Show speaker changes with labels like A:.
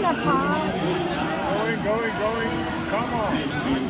A: gonna.
B: Going, going, going. Come on.